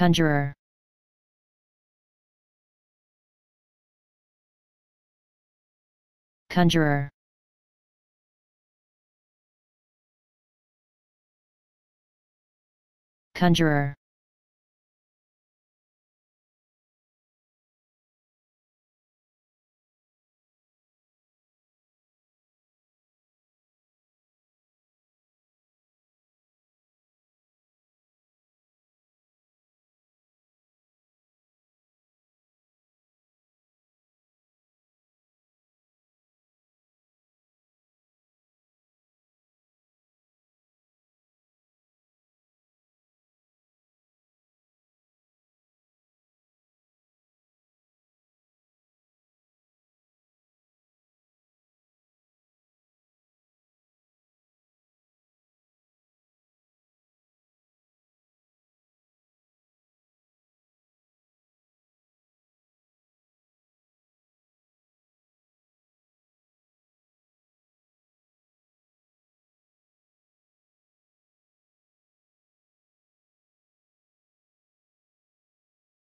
Conjurer. Conjurer. Conjurer.